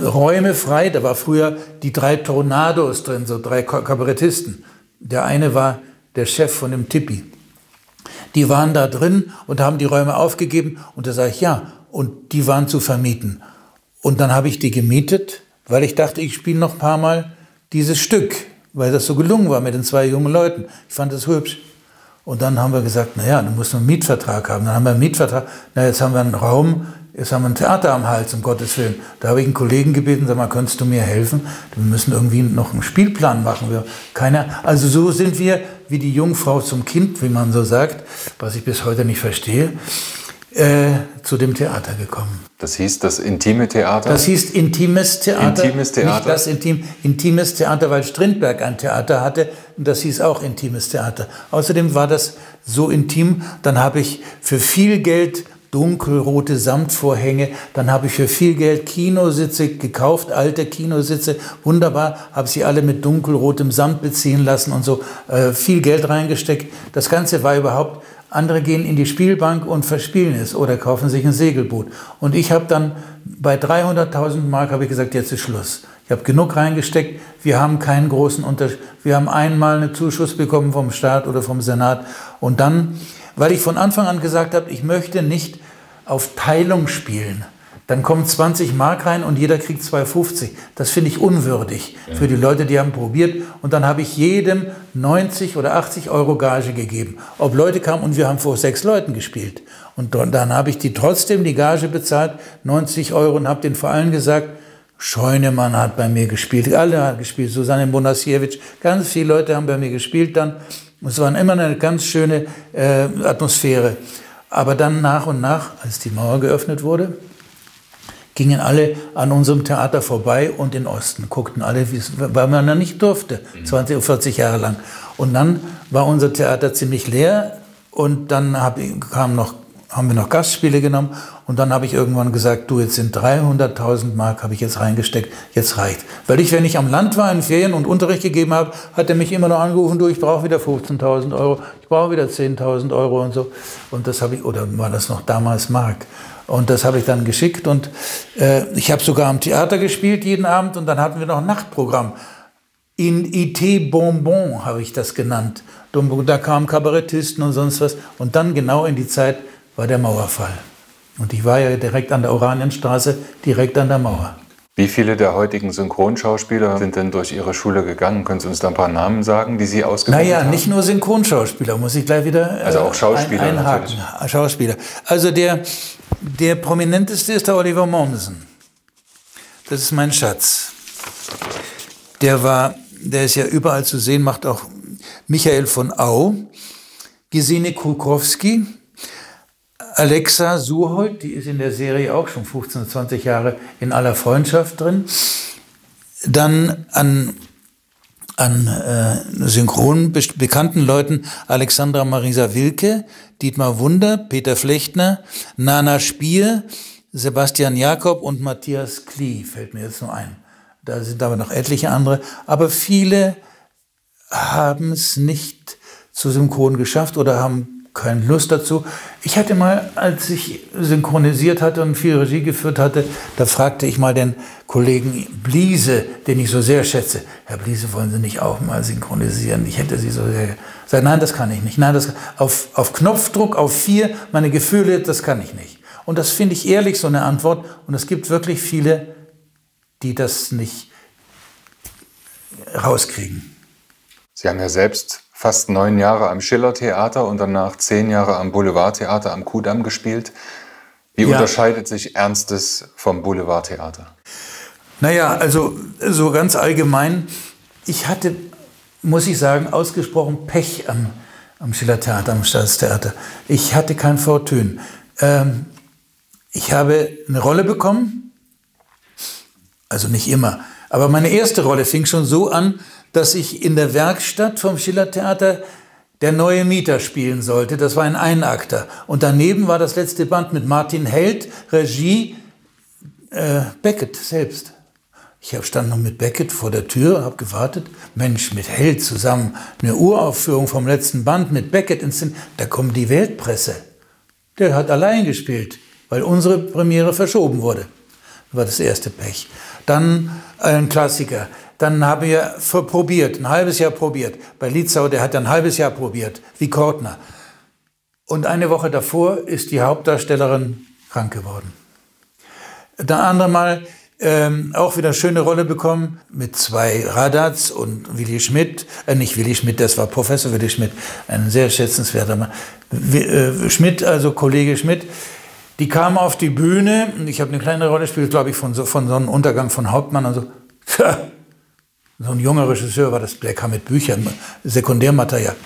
S3: Räume frei, da war früher die drei Tornados drin, so drei Kabarettisten. Der eine war der Chef von dem Tippi. Die waren da drin und haben die Räume aufgegeben. Und da sage ich, ja, und die waren zu vermieten. Und dann habe ich die gemietet, weil ich dachte, ich spiele noch ein paar Mal dieses Stück, weil das so gelungen war mit den zwei jungen Leuten. Ich fand das hübsch. Und dann haben wir gesagt, naja, dann muss man einen Mietvertrag haben. Dann haben wir einen Mietvertrag. Na, jetzt haben wir einen Raum, jetzt haben wir ein Theater am Hals, um Gottes Willen. Da habe ich einen Kollegen gebeten, sag mal, könntest du mir helfen? Wir müssen irgendwie noch einen Spielplan machen. Wir, keine, also so sind wir wie die Jungfrau zum Kind, wie man so sagt, was ich bis heute nicht verstehe, äh, zu dem Theater gekommen.
S2: Das hieß das intime Theater?
S3: Das hieß intimes Theater.
S2: Intimes Theater?
S3: Nicht das Intim, intimes Theater, weil Strindberg ein Theater hatte. Und das hieß auch intimes Theater. Außerdem war das so intim, dann habe ich für viel Geld dunkelrote Samtvorhänge. Dann habe ich für viel Geld Kinositze gekauft, alte Kinositze. Wunderbar, habe sie alle mit dunkelrotem Samt beziehen lassen und so äh, viel Geld reingesteckt. Das Ganze war überhaupt, andere gehen in die Spielbank und verspielen es oder kaufen sich ein Segelboot. Und ich habe dann bei 300.000 Mark habe ich gesagt, jetzt ist Schluss. Ich habe genug reingesteckt. Wir haben keinen großen Unterschied. Wir haben einmal einen Zuschuss bekommen vom Staat oder vom Senat. Und dann weil ich von Anfang an gesagt habe, ich möchte nicht auf Teilung spielen. Dann kommen 20 Mark rein und jeder kriegt 2,50. Das finde ich unwürdig für die Leute, die haben probiert. Und dann habe ich jedem 90 oder 80 Euro Gage gegeben. Ob Leute kamen und wir haben vor sechs Leuten gespielt. Und dann habe ich die trotzdem die Gage bezahlt, 90 Euro, und habe den vor allem gesagt, Scheunemann hat bei mir gespielt, alle haben gespielt, Susanne Bonasiewicz, ganz viele Leute haben bei mir gespielt dann. Es war immer eine ganz schöne äh, Atmosphäre. Aber dann nach und nach, als die Mauer geöffnet wurde, gingen alle an unserem Theater vorbei und in Osten, guckten alle, weil man da nicht durfte, 20 oder 40 Jahre lang. Und dann war unser Theater ziemlich leer und dann hab, kam noch haben wir noch Gastspiele genommen und dann habe ich irgendwann gesagt, du, jetzt sind 300.000 Mark, habe ich jetzt reingesteckt, jetzt reicht. Weil ich, wenn ich am Land war in Ferien und Unterricht gegeben habe, hat er mich immer noch angerufen, du, ich brauche wieder 15.000 Euro, ich brauche wieder 10.000 Euro und so. Und das habe ich, oder war das noch damals Mark? Und das habe ich dann geschickt und äh, ich habe sogar am Theater gespielt jeden Abend und dann hatten wir noch ein Nachtprogramm. In IT Bonbon habe ich das genannt. Da kamen Kabarettisten und sonst was. Und dann genau in die Zeit, war der Mauerfall. Und ich war ja direkt an der Oranienstraße, direkt an der Mauer.
S2: Wie viele der heutigen Synchronschauspieler sind denn durch Ihre Schule gegangen? Können Sie uns da ein paar Namen sagen, die Sie ausgebildet
S3: naja,
S2: haben?
S3: Naja, nicht nur Synchronschauspieler, muss ich gleich wieder
S2: äh, also auch Schauspieler
S3: ein, einhaken. Natürlich. Schauspieler. Also der, der prominenteste ist der Oliver Mommsen. Das ist mein Schatz. Der war, der ist ja überall zu sehen, macht auch Michael von Au, Gesine Krukowski, Alexa Suhold, die ist in der Serie auch schon 15, 20 Jahre in aller Freundschaft drin. Dann an, an äh, synchron bekannten Leuten Alexandra Marisa Wilke, Dietmar Wunder, Peter Flechtner, Nana Spier, Sebastian Jakob und Matthias Klee, fällt mir jetzt nur ein. Da sind aber noch etliche andere. Aber viele haben es nicht zu synchron geschafft oder haben keine Lust dazu. Ich hatte mal, als ich synchronisiert hatte und viel Regie geführt hatte, da fragte ich mal den Kollegen Bliese, den ich so sehr schätze, Herr Bliese, wollen Sie nicht auch mal synchronisieren? Ich hätte Sie so sehr gesagt, nein, das kann ich nicht. Nein, das auf, auf Knopfdruck, auf vier, meine Gefühle, das kann ich nicht. Und das finde ich ehrlich, so eine Antwort. Und es gibt wirklich viele, die das nicht rauskriegen.
S2: Sie haben ja selbst fast neun Jahre am Schillertheater und danach zehn Jahre am Boulevardtheater am Kudamm gespielt. Wie ja. unterscheidet sich Ernstes vom Boulevardtheater?
S3: Naja, also so ganz allgemein, ich hatte, muss ich sagen, ausgesprochen Pech am, am Schillertheater, am Staatstheater. Ich hatte kein Fortune. Ähm, ich habe eine Rolle bekommen, also nicht immer, aber meine erste Rolle fing schon so an, dass ich in der Werkstatt vom Schillertheater der neue Mieter spielen sollte. Das war ein Einakter. Und daneben war das letzte Band mit Martin Held, Regie äh, Beckett selbst. Ich stand noch mit Beckett vor der Tür, habe gewartet. Mensch, mit Held zusammen eine Uraufführung vom letzten Band mit Beckett ins Da kommt die Weltpresse. Der hat allein gespielt, weil unsere Premiere verschoben wurde. War das erste Pech. Dann ein Klassiker. Dann haben wir probiert, ein halbes Jahr probiert. Bei Lietzau, der hat ein halbes Jahr probiert, wie Kortner. Und eine Woche davor ist die Hauptdarstellerin krank geworden. Dann andere Mal ähm, auch wieder eine schöne Rolle bekommen mit zwei Radats und Willi Schmidt, äh, nicht Willi Schmidt, das war Professor Willi Schmidt, ein sehr schätzenswerter Mann. Äh, Schmidt, also Kollege Schmidt, die kamen auf die Bühne, ich habe eine kleine Rolle gespielt, glaube ich, von, so, von Sonnenuntergang von Hauptmann und so. So ein junger Regisseur war das, der kam mit Büchern, Sekundärmaterial.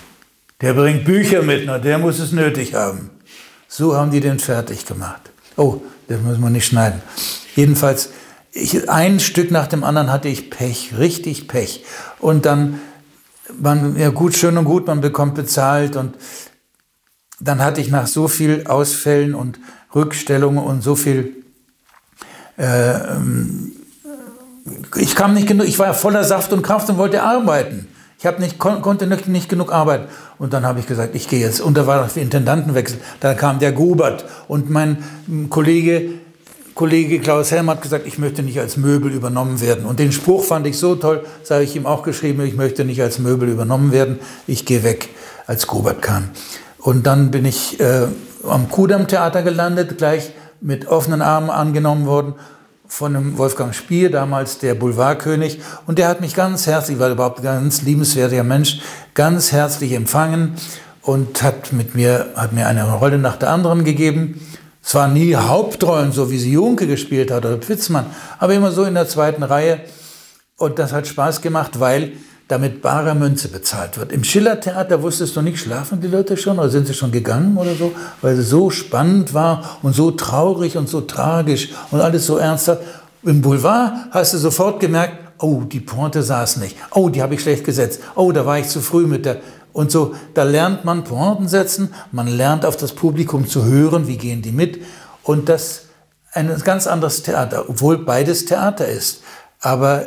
S3: Der bringt Bücher mit, na, der muss es nötig haben. So haben die den fertig gemacht. Oh, das muss man nicht schneiden. Jedenfalls, ich, ein Stück nach dem anderen hatte ich Pech, richtig Pech. Und dann, man, ja gut, schön und gut, man bekommt bezahlt. Und dann hatte ich nach so viel Ausfällen und Rückstellungen und so viel äh, ähm, ich kam nicht genug, ich war voller Saft und Kraft und wollte arbeiten. Ich hab nicht, kon konnte nicht, nicht, genug arbeiten. Und dann habe ich gesagt, ich gehe jetzt. Und da war der Intendantenwechsel. Da kam der Gubert. Und mein Kollege, Kollege Klaus Helm hat gesagt, ich möchte nicht als Möbel übernommen werden. Und den Spruch fand ich so toll, das habe ich ihm auch geschrieben, ich möchte nicht als Möbel übernommen werden. Ich gehe weg, als Gubert kam. Und dann bin ich äh, am Kudamm-Theater gelandet, gleich mit offenen Armen angenommen worden von dem Wolfgang Spier, damals der Boulevardkönig. Und der hat mich ganz herzlich, war überhaupt ein ganz liebenswerter Mensch, ganz herzlich empfangen und hat mit mir, hat mir eine Rolle nach der anderen gegeben. Es waren nie Hauptrollen, so wie sie Junke gespielt hat oder Pfitzmann, aber immer so in der zweiten Reihe. Und das hat Spaß gemacht, weil damit bare Münze bezahlt wird. Im Schillertheater wusstest du nicht, schlafen die Leute schon oder sind sie schon gegangen oder so, weil es so spannend war und so traurig und so tragisch und alles so ernsthaft. Im Boulevard hast du sofort gemerkt, oh, die Pointe saß nicht. Oh, die habe ich schlecht gesetzt. Oh, da war ich zu früh mit der. Und so, da lernt man Pointen setzen, man lernt auf das Publikum zu hören, wie gehen die mit. Und das ein ganz anderes Theater, obwohl beides Theater ist. Aber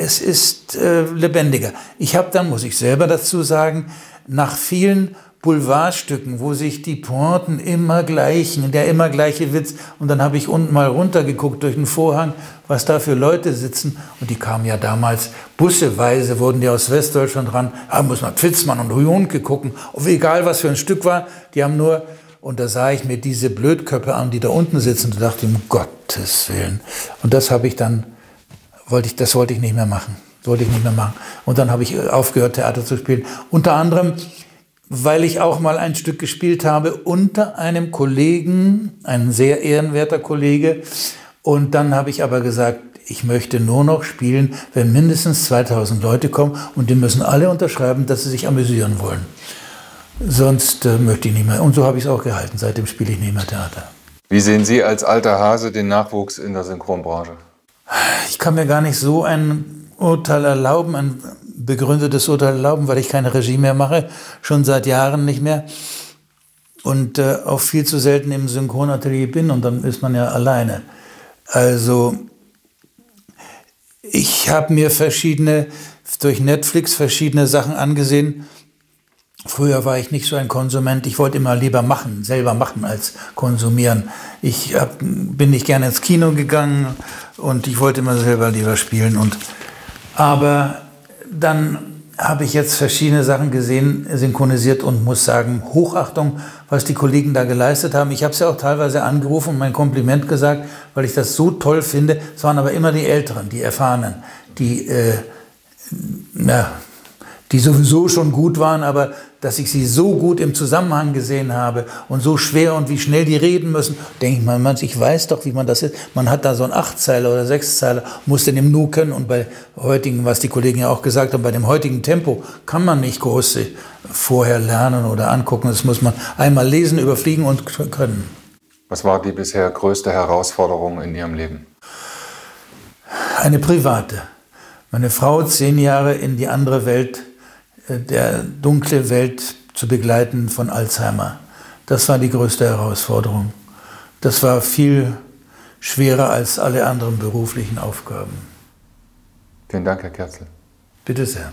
S3: es ist äh, lebendiger. Ich habe dann, muss ich selber dazu sagen, nach vielen Boulevardstücken, wo sich die Pointen immer gleichen, der immer gleiche Witz. Und dann habe ich unten mal runtergeguckt durch den Vorhang, was da für Leute sitzen. Und die kamen ja damals busseweise, wurden die aus Westdeutschland ran. Da muss man Pfitzmann und Rionke gucken. Egal, was für ein Stück war, die haben nur Und da sah ich mir diese Blödköpfe an, die da unten sitzen und dachte, um Gottes Willen. Und das habe ich dann, wollte ich, das wollte ich nicht mehr machen. Wollte ich nicht mehr machen. Und dann habe ich aufgehört, Theater zu spielen. Unter anderem, weil ich auch mal ein Stück gespielt habe unter einem Kollegen, ein sehr ehrenwerter Kollege. Und dann habe ich aber gesagt, ich möchte nur noch spielen, wenn mindestens 2000 Leute kommen und die müssen alle unterschreiben, dass sie sich amüsieren wollen. Sonst äh, möchte ich nicht mehr. Und so habe ich es auch gehalten. Seitdem spiele ich nicht mehr Theater.
S2: Wie sehen Sie als alter Hase den Nachwuchs in der Synchronbranche?
S3: Ich kann mir gar nicht so ein Urteil erlauben, ein begründetes Urteil erlauben, weil ich keine Regie mehr mache, schon seit Jahren nicht mehr und äh, auch viel zu selten im Synchronatelier bin und dann ist man ja alleine. Also ich habe mir verschiedene, durch Netflix verschiedene Sachen angesehen. Früher war ich nicht so ein Konsument. Ich wollte immer lieber machen, selber machen als konsumieren. Ich hab, bin nicht gerne ins Kino gegangen und ich wollte immer selber lieber spielen. Und, aber dann habe ich jetzt verschiedene Sachen gesehen, synchronisiert und muss sagen, Hochachtung, was die Kollegen da geleistet haben. Ich habe es ja auch teilweise angerufen und mein Kompliment gesagt, weil ich das so toll finde. Es waren aber immer die Älteren, die Erfahrenen, die, äh, na, die sowieso schon gut waren, aber dass ich sie so gut im Zusammenhang gesehen habe und so schwer und wie schnell die reden müssen, denke ich mal, manch, ich weiß doch, wie man das ist. Man hat da so einen Achtzeiler oder Sechszeiler, muss den im Nu können und bei heutigen, was die Kollegen ja auch gesagt haben, bei dem heutigen Tempo kann man nicht groß vorher lernen oder angucken. Das muss man einmal lesen, überfliegen und können.
S2: Was war die bisher größte Herausforderung in Ihrem Leben?
S3: Eine private. Meine Frau zehn Jahre in die andere Welt der dunkle Welt zu begleiten von Alzheimer. Das war die größte Herausforderung. Das war viel schwerer als alle anderen beruflichen Aufgaben.
S2: Vielen Dank, Herr Kerzel.
S3: Bitte sehr.